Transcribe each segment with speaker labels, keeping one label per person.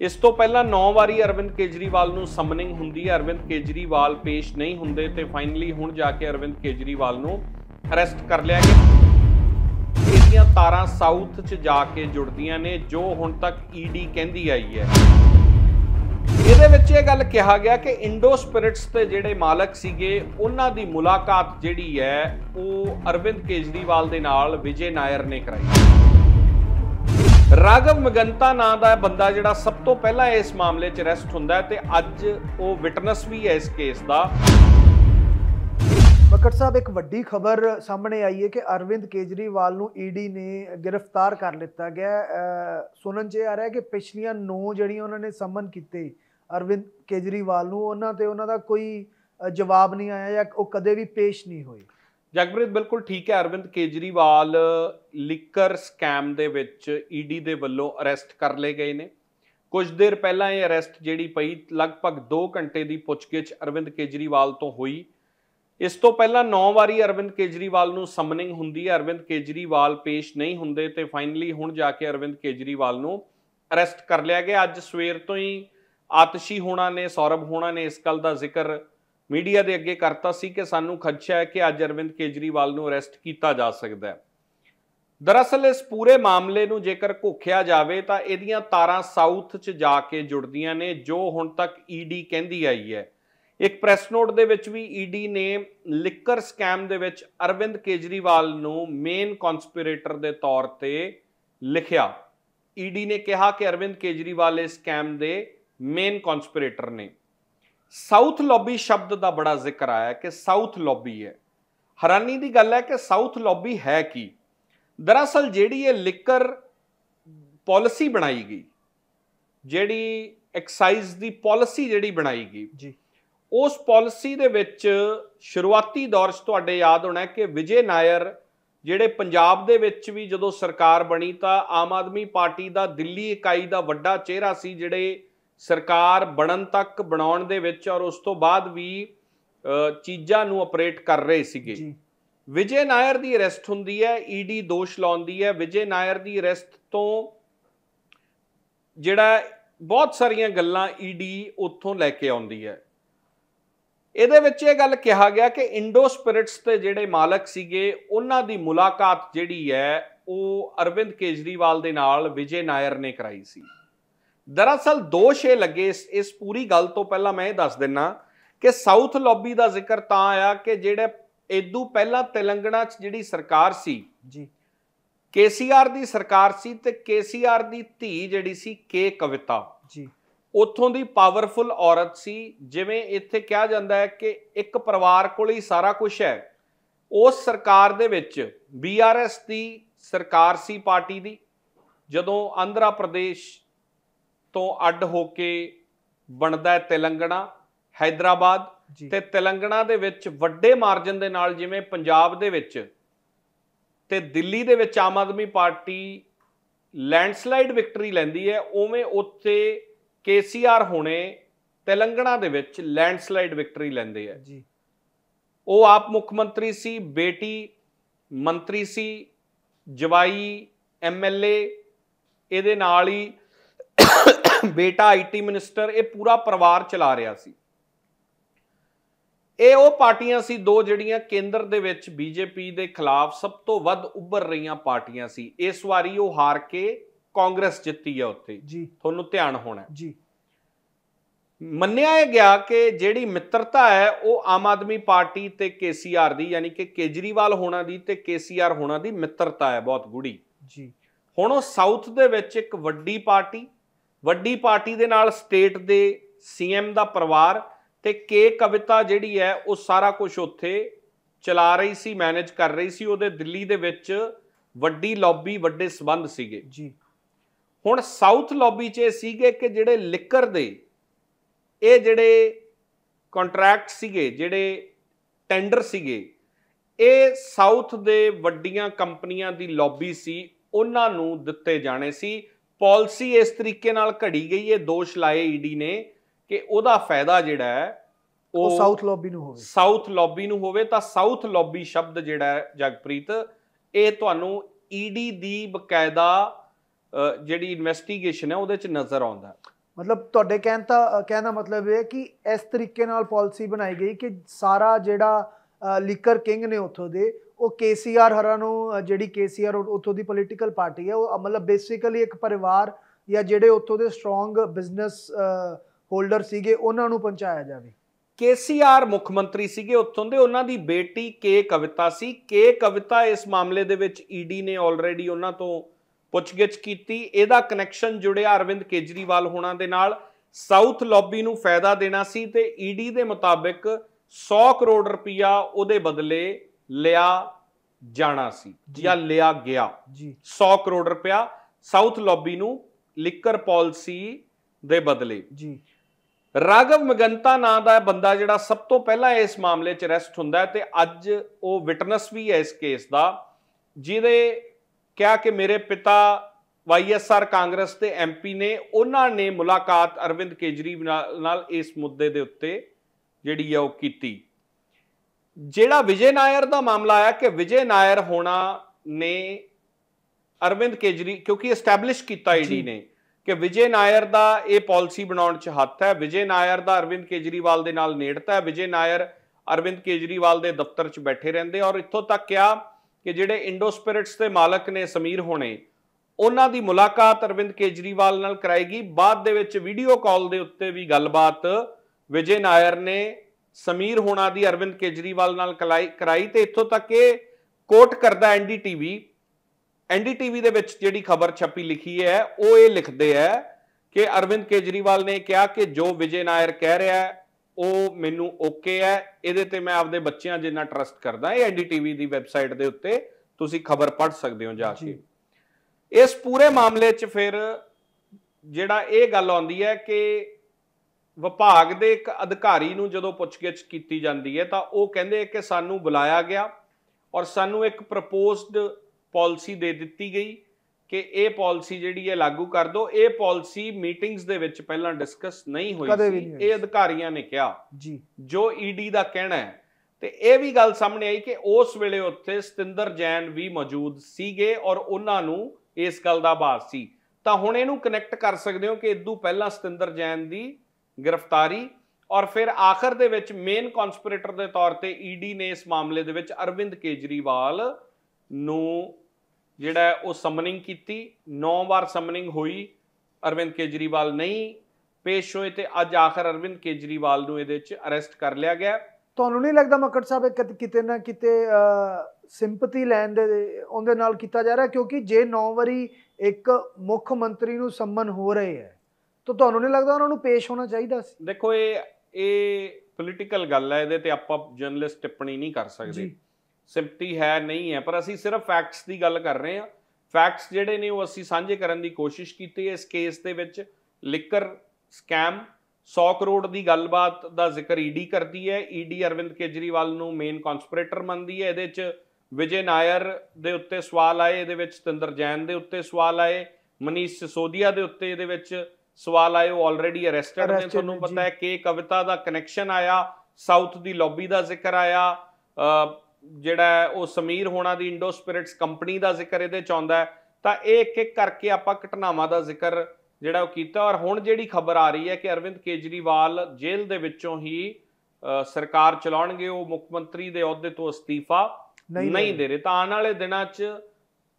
Speaker 1: ਇਸ ਤੋਂ ਪਹਿਲਾਂ 9 ਵਾਰੀ ਅਰਵਿੰਦ ਕੇਜਰੀਵਾਲ ਨੂੰ ਸਮਨਿੰਗ ਹੁੰਦੀ ਹੈ। ਅਰਵਿੰਦ ਕੇਜਰੀਵਾਲ ਪੇਸ਼ ਨਹੀਂ ਹੁੰਦੇ ਤੇ ਫਾਈਨਲੀ ਹੁਣ ਜਾ ਕੇ ਅਰਵਿੰਦ ਕੇਜਰੀਵਾਲ ਨੂੰ ਅਰੈਸਟ ਕਰ ਲਿਆ ਗਿਆ। ਇਹਦੀਆਂ ਤਾਰਾਂ ਸਾਊਥ 'ਚ ਜਾ ਕੇ ਜੁੜਦੀਆਂ ਨੇ, ਜੋ ਹੁਣ ਤੱਕ ਈਡੀ ਕਹਿੰਦੀ ਆਈ ਹੈ। ਇਹਦੇ ਵਿੱਚ ਇਹ ਗੱਲ ਕਿਹਾ ਗਿਆ ਕਿ ਇੰਡੋ ਸਪਿਰਿਟਸ ਤੇ ਜਿਹੜੇ ਮਾਲਕ ਸੀਗੇ, ਉਹਨਾਂ ਦੀ ਮੁਲਾਕਾਤ ਜਿਹੜੀ ਹੈ, ਉਹ ਅਰਵਿੰਦ ਕੇਜਰੀਵਾਲ ਦੇ ਨਾਲ ਵਿਜੇ ਨਾਇਰ ਨੇ ਕਰਾਈ। ਰਾਗਵ ਮਗੰਤਾ ਨਾਂ ਦਾ ਬੰਦਾ ਜਿਹੜਾ ਸਭ ਤੋਂ ਪਹਿਲਾਂ ਇਸ ਮਾਮਲੇ 'ਚ ਅਰੈਸਟ ਹੁੰਦਾ ਹੈ ਤੇ ਅੱਜ ਉਹ ਵਿਟਨੈਸ ਵੀ ਹੈ ਇਸ ਕੇਸ ਦਾ।
Speaker 2: ਮੱਕੜ ਸਾਹਿਬ, ਇੱਕ ਵੱਡੀ ਖਬਰ ਸਾਹਮਣੇ ਆਈ ਹੈ ਕਿ ਅਰਵਿੰਦ ਕੇਜਰੀਵਾਲ ਨੂੰ ਈਡੀ ਨੇ ਗ੍ਰਿਫਤਾਰ ਕਰ ਲਿੱਤਾ ਗਿਆ ਸੁਣਨ 'ਚ ਇਹ ਆ ਰਿਹਾ ਕਿ ਪਿਛਲੀਆਂ 9 ਜਿਹੜੀਆਂ ਉਹਨਾਂ ਨੇ ਸਮਨ ਕੀਤੇ ਅਰਵਿੰਦ ਕੇਜਰੀਵਾਲ ਨੂੰ, ਉਹਨਾਂ ਤੇ ਉਹਨਾਂ ਦਾ ਕੋਈ ਜਵਾਬ ਨਹੀਂ ਆਇਆ ਜਾਂ ਉਹ ਕਦੇ ਵੀ ਪੇਸ਼ ਨਹੀਂ ਹੋਏ।
Speaker 1: ਜਗਪ੍ਰੀਤ, ਬਿਲਕੁਲ ਠੀਕ ਹੈ ਅਰਵਿੰਦ, ਕੇਜਰੀਵਾਲ ਲਿਕਰ ਸਕੈਮ ਦੇ ਵਿੱਚ ਈਡੀ ਦੇ ਵੱਲੋਂ ਅਰੈਸਟ ਕਰ ਲਏ ਗਏ ਨੇ। ਕੁਝ ਦੇਰ ਪਹਿਲਾਂ ਇਹ ਅਰੈਸਟ ਜਿਹੜੀ ਪਈ, ਲਗਭਗ 2 ਘੰਟੇ ਦੀ ਪੁੱਛਗਿੱਛ ਅਰਵਿੰਦ ਕੇਜਰੀਵਾਲ ਤੋਂ ਹੋਈ। ਇਸ ਤੋਂ ਪਹਿਲਾਂ 9 ਵਾਰੀ ਅਰਵਿੰਦ ਕੇਜਰੀਵਾਲ ਨੂੰ ਸਮਨਿੰਗ ਹੁੰਦੀ ਹੈ। ਅਰਵਿੰਦ ਕੇਜਰੀਵਾਲ ਪੇਸ਼ ਨਹੀਂ ਹੁੰਦੇ ਤੇ ਫਾਈਨਲੀ ਹੁਣ ਜਾ ਕੇ ਅਰਵਿੰਦ ਕੇਜਰੀਵਾਲ ਨੂੰ ਅਰੈਸਟ ਕਰ ਲਿਆ ਗਿਆ। ਅੱਜ ਸਵੇਰ ਤੋਂ ਹੀ ਆਤਸ਼ੀ ਹੋਣਾ ਨੇ, ਸੌਰਭ ਹੋਣਾ ਨੇ ਇਸ ਗੱਲ ਦਾ ਜ਼ਿਕਰ ਮੀਡੀਆ ਦੇ ਅੱਗੇ ਕਰਤਾ ਸੀ ਕਿ ਸਾਨੂੰ ਖਦਸ਼ਾ ਹੈ ਕਿ ਅੱਜ ਅਰਵਿੰਦ ਕੇਜਰੀਵਾਲ ਨੂੰ ਅਰੈਸਟ ਕੀਤਾ ਜਾ ਸਕਦਾ ਹੈ। ਦਰਅਸਲ ਇਸ ਪੂਰੇ ਮਾਮਲੇ ਨੂੰ ਜੇਕਰ ਘੋਖਿਆ ਜਾਵੇ ਤਾਂ ਇਹਦੀਆਂ ਤਾਰਾਂ ਸਾਊਥ 'ਚ ਜਾ ਕੇ ਜੁੜਦੀਆਂ ਨੇ, ਜੋ ਹੁਣ ਤੱਕ ਈਡੀ ਕਹਿੰਦੀ ਆਈ ਹੈ। ਇੱਕ ਪ੍ਰੈਸ ਨੋਟ ਦੇ ਵਿੱਚ ਵੀ ਈਡੀ ਨੇ ਲਿਕਰ ਸਕੈਮ ਦੇ ਵਿੱਚ ਅਰਵਿੰਦ ਕੇਜਰੀਵਾਲ ਨੂੰ ਮੇਨ ਕਨਸਪੀਰੇਟਰ ਦੇ ਤੌਰ ਤੇ ਲਿਖਿਆ। ਈਡੀ ਨੇ ਕਿਹਾ ਕਿ ਅਰਵਿੰਦ ਕੇਜਰੀਵਾਲ ਇਸ ਸਕੈਮ ਦੇ ਮੇਨ ਕਨਸਪੀਰੇਟਰ ਨੇ। ਸਾਊਥ ਲੌਬੀ ਸ਼ਬਦ ਦਾ ਬੜਾ ਜ਼ਿਕਰ ਆਇਆ ਕਿ ਸਾਊਥ ਲੌਬੀ ਹੈ। ਹੈਰਾਨੀ ਦੀ ਗੱਲ ਹੈ ਕਿ ਸਾਊਥ ਲੌਬੀ ਹੈ ਕੀ? ਦਰਅਸਲ ਜਿਹੜੀ ਇਹ ਲਿਕਰ ਪਾਲਿਸੀ ਬਣਾਈ ਗਈ ਜਿਹੜੀ ਐਕਸਾਈਜ਼ ਦੀ ਪਾਲਿਸੀ ਜਿਹੜੀ ਬਣਾਈ ਗਈ
Speaker 2: ਜੀ।
Speaker 1: ਉਸ ਪਾਲਿਸੀ ਦੇ ਵਿੱਚ ਸ਼ੁਰੂਆਤੀ ਦੌਰ 'ਚ ਤੁਹਾਡੇ ਯਾਦ ਹੋਣਾ ਕਿ ਵਿਜੇ ਨਾਇਰ ਜਿਹੜੇ ਪੰਜਾਬ ਦੇ ਵਿੱਚ ਵੀ ਜਦੋਂ ਸਰਕਾਰ ਬਣੀ ਤਾਂ ਆਮ ਆਦਮੀ ਪਾਰਟੀ ਦਾ ਦਿੱਲੀ ਇਕਾਈ ਦਾ ਵੱਡਾ ਚਿਹਰਾ ਸੀ ਜਿਹੜੇ ਸਰਕਾਰ ਬਣਨ ਤੱਕ ਬਣਾਉਣ ਦੇ ਵਿੱਚ ਔਰ ਉਸ ਤੋਂ ਬਾਅਦ ਵੀ ਚੀਜ਼ਾਂ ਨੂੰ ਆਪਰੇਟ ਕਰ ਰਹੇ ਸੀਗੇ।
Speaker 2: ਜੀ।
Speaker 1: ਵਿਜੇ ਨਾਇਰ ਦੀ ਅਰੈਸਟ ਹੁੰਦੀ ਹੈ ਈਡੀ ਦੋਸ਼ ਲਾਉਂਦੀ ਹੈ। ਵਿਜੇ ਨਾਇਰ ਦੀ ਅਰੈਸਟ ਤੋਂ ਜਿਹੜਾ ਬਹੁਤ ਸਾਰੀਆਂ ਗੱਲਾਂ ਈਡੀ ਉੱਥੋਂ ਲੈ ਕੇ ਆਉਂਦੀ ਹੈ। ਇਹਦੇ ਵਿੱਚ ਇਹ ਗੱਲ ਕਿਹਾ ਗਿਆ ਕਿ ਇੰਡੋ ਸਪਿਰਿਟਸ ਤੇ ਜਿਹੜੇ ਮਾਲਕ ਸੀਗੇ ਉਹਨਾਂ ਦੀ ਮੁਲਾਕਾਤ ਜਿਹੜੀ ਹੈ ਉਹ ਅਰਵਿੰਦ ਕੇਜਰੀਵਾਲ ਦੇ ਨਾਲ ਵਿਜੇ ਨਾਇਰ ਨੇ ਕਰਾਈ ਸੀ। ਦਰਅਸਲ ਦੋਸ਼ ਇਹ ਲੱਗੇ ਇਸ ਇਸ ਪੂਰੀ ਗੱਲ ਤੋਂ ਪਹਿਲਾਂ ਮੈਂ ਇਹ ਦੱਸ ਦਿੰਨਾ ਕਿ ਸਾਊਥ ਲੌਬੀ ਦਾ ਜ਼ਿਕਰ ਤਾਂ ਆਇਆ ਕਿ ਜਿਹੜੇ ਇਦੋਂ ਪਹਿਲਾਂ ਤੇਲੰਗਣਾ 'ਚ ਜਿਹੜੀ ਸਰਕਾਰ ਸੀ
Speaker 2: ਜੀ।
Speaker 1: ਕੇਸੀਆਰ ਦੀ ਸਰਕਾਰ ਸੀ ਤੇ ਕੇਸੀਆਰ ਦੀ ਧੀ ਜਿਹੜੀ ਸੀ ਕੇ ਕਵਿਤਾ।
Speaker 2: ਜੀ।
Speaker 1: ਉੱਥੋਂ ਦੀ ਪਾਵਰਫੁਲ ਔਰਤ ਸੀ ਜਿਵੇਂ ਇੱਥੇ ਕਿਹਾ ਜਾਂਦਾ ਹੈ ਕਿ ਇੱਕ ਪਰਿਵਾਰ ਕੋਲ ਹੀ ਸਾਰਾ ਕੁਝ ਹੈ। ਉਸ ਸਰਕਾਰ ਦੇ ਵਿੱਚ ਬੀਆਰਐਸ ਦੀ ਸਰਕਾਰ ਸੀ ਪਾਰਟੀ ਦੀ ਜਦੋਂ ਆਂਧਰਾ ਪ੍ਰਦੇਸ਼ ਤੋਂ ਅੱਡ ਹੋ ਕੇ ਬਣਦਾ ਹੈ ਤੇਲੰਗਣਾ ਹైదరాబాద్ ਤੇ ਤੇਲੰਗਣਾ ਦੇ ਵਿੱਚ ਵੱਡੇ ਮਾਰਜਨ ਦੇ ਨਾਲ ਜਿਵੇਂ ਪੰਜਾਬ ਦੇ ਵਿੱਚ ਤੇ ਦਿੱਲੀ ਦੇ ਵਿੱਚ Aam Aadmi Party landslide victory ਲੈਂਦੀ ਹੈ ਉਵੇਂ ਉੱਥੇ ਕੇਸੀਆਰ ਹੋਣੇ ਤੇਲੰਗਣਾ ਦੇ ਵਿੱਚ ਲੈਂਡਸਲਾਈਡ ਵਿਕਟਰੀ ਲੈਂਦੇ ਆ
Speaker 2: ਜੀ।
Speaker 1: ਉਹ ਆਪ ਮੁੱਖ ਮੰਤਰੀ ਸੀ ਬੇਟੀ ਮੰਤਰੀ ਸੀ ਜਵਾਈ ਐਮਐਲਏ ਇਹਦੇ ਨਾਲ ਹੀ ਬੇਟਾ ਆਈਟੀ ਮਿਨਿਸਟਰ ਇਹ ਪੂਰਾ ਪਰਿਵਾਰ ਚਲਾ ਰਿਹਾ ਸੀ। ਇਹ ਉਹ ਪਾਰਟੀਆਂ ਸੀ ਦੋ ਜਿਹੜੀਆਂ ਕੇਂਦਰ ਦੇ ਵਿੱਚ ਬੀਜੇਪੀ ਦੇ ਖਿਲਾਫ ਸਭ ਤੋਂ ਵੱਧ ਉੱਭਰ ਰਹੀਆਂ ਪਾਰਟੀਆਂ ਸੀ। ਇਸ ਵਾਰੀ ਉਹ ਹਾਰ ਕੇ ਕਾਂਗਰਸ ਜਿੱਤੀ ਹੈ ਉੱਥੇ।
Speaker 2: ਜੀ।
Speaker 1: ਤੁਹਾਨੂੰ ਧਿਆਨ ਹੋਣਾ।
Speaker 2: ਜੀ।
Speaker 1: ਮੰਨਿਆ ਇਹ ਗਿਆ ਕਿ ਜਿਹੜੀ ਮਿੱਤਰਤਾ ਹੈ ਉਹ ਆਮ ਆਦਮੀ ਪਾਰਟੀ ਤੇ ਕੇਸੀਆਰ ਦੀ ਯਾਨੀ ਕਿ ਕੇਜਰੀਵਾਲ ਹੋਣਾ ਦੀ ਤੇ ਕੇਸੀਆਰ ਹੋਣਾ ਦੀ ਮਿੱਤਰਤਾ ਹੈ ਬਹੁਤ ਗੂੜੀ
Speaker 2: ਜੀ।
Speaker 1: ਹੁਣ ਉਹ ਸਾਊਥ ਦੇ ਵਿੱਚ ਇੱਕ ਵੱਡੀ ਪਾਰਟੀ ਵੱਡੀ ਪਾਰਟੀ ਦੇ ਨਾਲ ਸਟੇਟ ਦੇ ਸੀਐਮ ਦਾ ਪਰਿਵਾਰ ਤੇ ਕੇ ਕਵਿਤਾ ਜਿਹੜੀ ਹੈ ਉਹ ਸਾਰਾ ਕੁਝ ਉੱਥੇ ਚਲਾ ਰਹੀ ਸੀ ਮੈਨੇਜ ਕਰ ਰਹੀ ਸੀ। ਉਹਦੇ ਦਿੱਲੀ ਦੇ ਵਿੱਚ ਵੱਡੀ ਲੌਬੀ ਵੱਡੇ ਸਬੰਧ ਸੀਗੇ।
Speaker 2: ਜੀ।
Speaker 1: ਹੁਣ ਸਾਊਥ ਲੌਬੀ 'ਚ ਇਹ ਸੀਗੇ ਕਿ ਜਿਹੜੇ ਲਿਕਰ ਦੇ ਇਹ ਜਿਹੜੇ ਕੰਟਰੈਕਟ ਸੀਗੇ ਜਿਹੜੇ ਟੈਂਡਰ ਸੀਗੇ ਇਹ ਸਾਊਥ ਦੇ ਵੱਡੀਆਂ ਕੰਪਨੀਆਂ ਦੀ ਲੌਬੀ ਸੀ ਉਹਨਾਂ ਨੂੰ ਦਿੱਤੇ ਜਾਣੇ ਸੀ। ਪਾਲਿਸੀ ਇਸ ਤਰੀਕੇ ਨਾਲ ਘੜੀ ਗਈ ਇਹ ਦੋਸ਼ ਲਾਏ ਈਡੀ ਨੇ ਕਿ ਉਹਦਾ ਫਾਇਦਾ ਜਿਹੜਾ ਹੈ
Speaker 2: ਉਹ ਸਾਊਥ ਲੌਬੀ ਨੂੰ ਹੋਵੇ
Speaker 1: ਸਾਊਥ ਲੌਬੀ ਨੂੰ ਹੋਵੇ ਤਾਂ ਸਾਊਥ ਲੌਬੀ ਸ਼ਬਦ ਜਿਹੜਾ ਹੈ ਜਗਪ੍ਰੀਤ ਇਹ ਤੁਹਾਨੂੰ ਈਡੀ ਦੀ ਬਕਾਇਦਾ ਜਿਹੜੀ ਇਨਵੈਸਟੀਗੇਸ਼ਨ ਹੈ ਉਹਦੇ ਚ ਨਜ਼ਰ ਆਉਂਦਾ ਹੈ।
Speaker 2: ਮਤਲਬ ਤੁਹਾਡੇ ਕਹਿਣ ਤਾਂ ਕਹਿਣ ਮਤਲਬ ਇਹ ਹੈ ਕਿ ਇਸ ਤਰੀਕੇ ਨਾਲ ਪਾਲਿਸੀ ਬਣਾਈ ਗਈ ਕਿ ਸਾਰਾ ਜਿਹੜਾ ਲਿਕਰ ਕਿੰਗ ਨੇ ਉੱਥੋਂ ਦੇ ਉਹ ਕੇਸੀਆਰ ਹਰਾ ਨੂੰ ਅ, ਜਿਹੜੀ ਕੇਸੀਆਰ ਉੱਥੋਂ ਦੀ ਪੋਲੀਟੀਕਲ ਪਾਰਟੀ ਹੈ ਉਹ ਮਤਲਬ ਬੇਸਿਕਲੀ ਇੱਕ ਪਰਿਵਾਰ ਜਾਂ ਜਿਹੜੇ ਉੱਥੋਂ ਦੇ ਸਟਰੋਂਗ ਬਿਜ਼ਨਸ ਹੋਲਡਰ ਸੀਗੇ ਉਹਨਾਂ ਨੂੰ ਪਹੁੰਚਾਇਆ ਜਾਵੇ।
Speaker 1: ਕੇਸੀਆਰ ਮੁੱਖ ਮੰਤਰੀ ਸੀਗੇ ਉੱਥੋਂ ਦੇ ਉਹਨਾਂ ਦੀ ਬੇਟੀ ਕੇ ਕਵਿਤਾ ਸੀ। ਕੇ ਕਵਿਤਾ ਇਸ ਮਾਮਲੇ ਦੇ ਵਿੱਚ ਈਡੀ ਨੇ ਆਲਰੇਡੀ ਉਹਨਾਂ ਤੋਂ ਪੁੱਛਗਿੱਛ ਕੀਤੀ। ਇਹਦਾ ਕਨੈਕਸ਼ਨ ਜੁੜਿਆ ਅਰਵਿੰਦ ਕੇਜਰੀਵਾਲ ਹੋਣਾ ਦੇ ਨਾਲ। ਸਾਊਥ ਲੌਬੀ ਨੂੰ ਫਾਇਦਾ ਦੇਣਾ ਸੀ ਤੇ ਈਡੀ ਦੇ ਮੁਤਾਬਿਕ 100 ਕਰੋੜ ਰੁਪਇਆ ਉਹਦੇ ਬਦਲੇ ਲਿਆ ਜਾਣਾ ਸੀ
Speaker 2: ਜੀ।
Speaker 1: ਲਿਆ ਗਿਆ।
Speaker 2: ਜੀ।
Speaker 1: 100 ਕਰੋੜ ਰੁਪਇਆ ਸਾਊਥ ਲੌਬੀ ਨੂੰ ਲਿਕਰ ਪਾਲਿਸੀ ਦੇ ਬਦਲੇ।
Speaker 2: ਜੀ।
Speaker 1: ਰਾਘਵ ਮਗੰਤਾ ਨਾਂ ਦਾ ਬੰਦਾ ਜਿਹੜਾ ਸਭ ਤੋਂ ਪਹਿਲਾਂ ਇਸ ਮਾਮਲੇ 'ਚ ਅਰੈਸਟ ਹੁੰਦਾ ਹੈ ਤੇ ਅੱਜ ਉਹ ਵਿਟਨੈਸ ਵੀ ਹੈ ਇਸ ਕੇਸ ਦਾ ਜਿਹਦੇ ਕਿਹਾ ਕਿ ਮੇਰੇ ਪਿਤਾ ਵਾਈਐਸਆਰ ਕਾਂਗਰਸ ਦੇ ਐਮਪੀ ਨੇ ਉਹਨਾਂ ਨੇ ਮੁਲਾਕਾਤ ਅਰਵਿੰਦ ਕੇਜਰੀਵਾਲ ਨਾਲ ਇਸ ਮੁੱਦੇ ਦੇ ਉੱਤੇ ਜਿਹੜੀ ਹੈ ਉਹ ਕੀਤੀ। ਜਿਹੜਾ ਵਿਜੇ ਨਾਇਰ ਦਾ ਮਾਮਲਾ ਆਇਆ ਕਿ ਵਿਜੇ ਨਾਇਰ ਹੋਣਾ ਨੇ ਅਰਵਿੰਦ ਕੇਜਰੀ ਕਿਉਂਕਿ ਐਸਟੈਬਲਿਸ਼ ਕੀਤਾ ਈਡੀ। ਨੇ ਕਿ ਵਿਜੇ ਨਾਇਰ ਦਾ ਇਹ ਪਾਲਿਸੀ ਬਣਾਉਣ 'ਚ ਹੱਥ ਹੈ ਵਿਜੇ ਨਾਇਰ ਦਾ ਅਰਵਿੰਦ ਕੇਜਰੀਵਾਲ ਦੇ ਨਾਲ ਨੇੜਤਾ ਹੈ ਵਿਜੇ ਨਾਇਰ ਅਰਵਿੰਦ ਕੇਜਰੀਵਾਲ ਦੇ ਦਫ਼ਤਰ 'ਚ ਬੈਠੇ ਰਹਿੰਦੇ ਔਰ ਇੱਥੋਂ ਤੱਕ ਕਿਹਾ ਕਿ ਜਿਹੜੇ ਇੰਡੋ ਸਪਿਰਿਟਸ ਦੇ ਮਾਲਕ ਨੇ ਸਮੀਰ ਹੋਣੇ ਉਹਨਾਂ ਦੀ ਮੁਲਾਕਾਤ ਅਰਵਿੰਦ ਕੇਜਰੀਵਾਲ ਨਾਲ ਕਰਾਏਗੀ ਬਾਅਦ ਦੇ ਵਿੱਚ ਵੀਡੀਓ ਕਾਲ ਦੇ ਉੱਤੇ ਵੀ ਗੱਲਬਾਤ ਵਿਜੇ ਨਾਇਰ ਨੇ ਸਮੀਰ ਹੋਣਾ ਦੀ ਅਰਵਿੰਦ ਕੇਜਰੀਵਾਲ ਨਾਲ ਕਲਾਈ- ਕਰਾਈ ਤੇ ਇੱਥੋਂ ਤੱਕ ਇਹ ਕੋਟ ਕਰਦਾ ਐਨਡੀਟੀਵੀ ਐਨਡੀਟੀਵੀ ਦੇ ਵਿੱਚ ਜਿਹੜੀ ਖਬਰ ਛਪੀ ਲਿਖੀ ਹੈ ਉਹ ਇਹ ਲਿਖਦੇ ਹੈ ਕਿ ਅਰਵਿੰਦ ਕੇਜਰੀਵਾਲ ਨੇ ਕਿਹਾ ਕਿ ਜੋ ਵਿਜੇ ਨਾਇਰ ਕਹਿ ਰਿਹਾ ਹੈ ਉਹ ਮੈਨੂੰ ਓਕੇ ਹੈ। ਇਹਦੇ ਤੇ ਮੈਂ ਆਪਦੇ ਬੱਚਿਆਂ ਜਿੰਨਾ ਟਰਸਟ ਕਰਦਾ ਇਹ ਐਨਡੀਟੀਵੀ ਦੀ ਵੈਬਸਾਈਟ ਦੇ ਉੱਤੇ ਤੁਸੀਂ ਖਬਰ ਪੜ੍ਹ ਸਕਦੇ ਹੋ ਜਾ ਕੇ। ਇਸ ਪੂਰੇ ਮਾਮਲੇ 'ਚ ਫਿਰ ਜਿਹੜਾ ਇਹ ਗੱਲ ਆਉਂਦੀ ਹੈ ਕਿ ਵਿਭਾਗ ਦੇ ਇੱਕ ਅਧਿਕਾਰੀ ਨੂੰ ਜਦੋਂ ਪੁੱਛਗਿੱਛ ਕੀਤੀ ਜਾਂਦੀ ਹੈ ਤਾਂ ਉਹ ਕਹਿੰਦੇ ਕਿ ਸਾਨੂੰ ਬੁਲਾਇਆ ਗਿਆ ਔਰ ਸਾਨੂੰ ਇੱਕ ਪ੍ਰਪੋਜ਼ਡ ਪਾਲਿਸੀ ਦੇ ਦਿੱਤੀ ਗਈ ਕਿ ਇਹ ਪਾਲਿਸੀ ਜਿਹੜੀ ਹੈ ਲਾਗੂ ਕਰ ਦਿਓ। ਇਹ ਪਾਲਿਸੀ ਮੀਟਿੰਗਸ ਦੇ ਵਿੱਚ ਪਹਿਲਾਂ ਡਿਸਕਸ ਨਹੀਂ ਹੋਈ ਸੀ। ਇਹ। ਅਧਿਕਾਰੀਆਂ ਨੇ ਕਿਹਾ।
Speaker 2: ਜੀ।
Speaker 1: ਜੋ ਈਡੀ ਦਾ ਕਹਿਣਾ ਹੈ। ਤੇ ਇਹ ਵੀ ਗੱਲ ਸਾਹਮਣੇ ਆਈ ਕਿ ਉਸ ਵੇਲੇ ਉੱਥੇ ਸਤਿੰਦਰ ਜੈਨ ਵੀ ਮੌਜੂਦ ਸੀਗੇ ਔਰ ਉਹਨਾਂ ਨੂੰ ਇਸ ਗੱਲ ਦਾ ਆਭਾਸ ਸੀ। ਤਾਂ ਹੁਣ ਇਹਨੂੰ ਕਨੈਕਟ ਕਰ ਸਕਦੇ ਹੋ ਕਿ ਇਦੋਂ ਪਹਿਲਾਂ ਸਤਿੰਦਰ ਜੈਨ ਦੀ ਗ੍ਰਿਫਤਾਰੀ ਔਰ ਫਿਰ ਆਖਰ ਦੇ ਵਿੱਚ ਮੇਨ ਕਨਸਪੀਰੇਟਰ ਦੇ ਤੌਰ ਤੇ ਈਡੀ ਨੇ ਇਸ ਮਾਮਲੇ ਦੇ ਵਿੱਚ ਅਰਵਿੰਦ ਕੇਜਰੀਵਾਲ ਨੂੰ ਜਿਹੜਾ ਉਹ ਸਮਨਿੰਗ ਕੀਤੀ। 9 ਵਾਰ ਸਮਨਿੰਗ ਹੋਈ, ਅਰਵਿੰਦ ਕੇਜਰੀਵਾਲ ਨਹੀਂ। ਪੇਸ਼ ਹੋਏ ਤੇ ਅੱਜ ਆਖਰ ਅਰਵਿੰਦ ਕੇਜਰੀਵਾਲ ਨੂੰ ਇਹਦੇ ਵਿੱਚ ਅਰੈਸਟ ਕਰ ਲਿਆ ਗਿਆ।
Speaker 2: ਤੁਹਾਨੂੰ ਨਹੀਂ ਲੱਗਦਾ ਮੱਕੜ ਸਾਹਿਬ ਇਹ ਕਿਤੇ- ਕਿਤੇ ਨਾ ਕਿਤੇ ਸਿੰਪਥੀ ਲੈਣ ਦੇ, ਉਹਦੇ ਨਾਲ ਕੀਤਾ ਜਾ ਰਿਹਾ? ਕਿਉਂਕਿ ਜੇ 9 ਵਾਰੀ ਇੱਕ ਮੁੱਖ ਮੰਤਰੀ ਨੂੰ ਸੰਮਨ ਹੋ ਰਹੇ ਹੈ ਤਾਂ ਤੁਹਾਨੂੰ ਨਹੀਂ ਲੱਗਦਾ ਉਹਨਾਂ ਨੂੰ ਪੇਸ਼ ਹੋਣਾ ਚਾਹੀਦਾ ਸੀ?
Speaker 1: ਦੇਖੋ ਇਹ ਇਹ ਪੋਲੀਟੀਕਲ ਗੱਲ ਹੈ ਇਹਦੇ ਤੇ ਆਪਾਂ ਜਰਨਲਿਸਟ ਟਿੱਪਣੀ ਨਹੀਂ ਕਰ ਸਕਦੇ। ਸਿੰਪਤੀ ਹੈ ਨਹੀਂ ਹੈ ਪਰ ਅਸੀਂ ਸਿਰਫ ਫੈਕਟਸ ਦੀ ਗੱਲ ਕਰ ਰਹੇ ਹਾਂ। ਫੈਕਟਸ ਜਿਹੜੇ ਨੇ ਉਹ ਅਸੀਂ ਸਾਂਝੇ ਕਰਨ ਦੀ ਕੋਸ਼ਿਸ਼ ਕੀਤੀ ਹੈ। ਇਸ ਕੇਸ ਦੇ ਵਿੱਚ ਲਿਕਰ ਸਕੈਮ 100 ਕਰੋੜ ਦੀ ਗੱਲਬਾਤ ਦਾ ਜ਼ਿਕਰ ਈਡੀ ਕਰਦੀ ਹੈ। ਈਡੀ ਅਰਵਿੰਦ ਕੇਜਰੀਵਾਲ ਨੂੰ ਮੇਨ ਕਨਸਪੀਰੇਟਰ ਮੰਨਦੀ ਹੈ। ਇਹਦੇ 'ਚ ਵਿਜੇ ਨਾਇਰ ਦੇ ਉੱਤੇ ਸਵਾਲ ਆਏ ਇਹਦੇ ਵਿੱਚ ਸਤਿੰਦਰ ਜੈਨ ਦੇ ਉੱਤੇ ਸਵਾਲ ਆਏ ਮਨੀਸ਼ ਸਿਸੋਦੀਆ ਦੇ ਉੱਤੇ ਇਹਦੇ ਵਿੱਚ ਸਵਾਲ ਆਏ ਉਹ ਆਲਰੇਡੀ ਅਰੈਸਟਡ ਨੇ। ਤੁਹਾਨੂੰ ਪਤਾ ਹੈ ਕਿ ਕਵਿਤਾ ਦਾ ਕਨੈਕਸ਼ਨ ਆਇਆ ਸਾਊਥ ਦੀ ਲੌਬੀ ਦਾ ਜ਼ਿਕਰ ਆਇਆ ਜਿਹੜਾ ਉਹ ਸਮੀਰ ਹੋਣਾ ਦੀ ਇੰਡੋ ਸਪਿਰਿਟਸ ਕੰਪਨੀ ਦਾ ਜ਼ਿਕਰ ਇਹਦੇ ਚ ਆਉਂਦਾ ਤਾਂ ਇਹ ਇੱਕ ਇੱਕ ਕਰਕੇ ਆਪਾਂ ਘਟਨਾਵਾਂ ਦਾ ਜ਼ਿਕਰ ਜਿਹੜਾ ਉਹ ਕੀਤਾ। ਔਰ ਹੁਣ ਜਿਹੜੀ ਖਬਰ ਆ ਰਹੀ ਹੈ ਕਿ ਅਰਵਿੰਦ ਕੇਜਰੀਵਾਲ ਜੇਲ੍ਹ ਦੇ ਵਿੱਚੋਂ ਹੀ ਸਰਕਾਰ ਚਲਾਉਣਗੇ ਉਹ ਮੁੱਖ ਮੰਤਰੀ ਦੇ ਅਹੁਦੇ ਤੋਂ ਅਸਤੀਫਾ
Speaker 2: ਨਹੀਂ
Speaker 1: ਦੇ ਰਹੇ। ਤਾਂ ਆਉਣ ਵਾਲੇ ਦਿਨਾਂ 'ਚ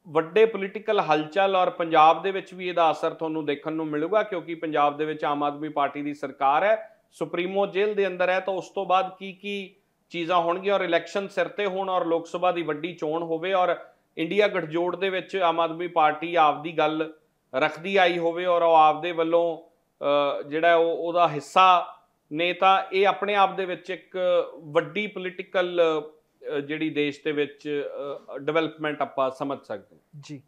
Speaker 1: ਵੱਡੇ ਪੋਲੀਟੀਕਲ ਹਲਚਲ ਔਰ ਪੰਜਾਬ ਦੇ ਵਿੱਚ ਵੀ ਇਹਦਾ ਅਸਰ ਤੁਹਾਨੂੰ ਦੇਖਣ ਨੂੰ ਮਿਲੂਗਾ ਕਿਉਂਕਿ ਪੰਜਾਬ ਦੇ ਵਿੱਚ ਆਮ ਆਦਮੀ ਪਾਰਟੀ ਦੀ ਸਰਕਾਰ ਹੈ, ਸੁਪਰੀਮੋ ਜੇਲ੍ਹ ਦੇ ਅੰਦਰ ਹੈ, ਤਾਂ ਉਸ ਤੋਂ ਬਾਅਦ ਕੀ ਕੀ ਚੀਜ਼ਾਂ ਹੋਣਗੀਆਂ ਔਰ ਇਲੈਕਸ਼ਨ ਸਿਰ ਤੇ ਹੋਣ ਔਰ ਲੋਕ ਸਭਾ ਦੀ ਵੱਡੀ ਚੋਣ ਹੋਵੇ ਔਰ ਇੰਡੀਆ ਗਠਜੋੜ ਦੇ ਵਿੱਚ ਆਮ ਆਦਮੀ ਪਾਰਟੀ ਆਪਦੀ ਗੱਲ ਰੱਖਦੀ ਆਈ ਹੋਵੇ ਔਰ ਉਹ ਆਪਦੇ ਵੱਲੋਂ ਜਿਹੜਾ ਉਹ, ਉਹਦਾ ਹਿੱਸਾ ਨੇ, ਤਾਂ ਇਹ ਆਪਣੇ ਆਪ ਦੇ ਵਿੱਚ ਇੱਕ ਵੱਡੀ ਪੋਲੀਟੀਕਲ ਜਿਹੜੀ ਦੇਸ਼ ਦੇ ਵਿੱਚ ਡਿਵੈਲਪਮੈਂਟ ਆਪਾਂ ਸਮਝ ਸਕਦੇ ਹਾਂ।
Speaker 2: ਜੀ।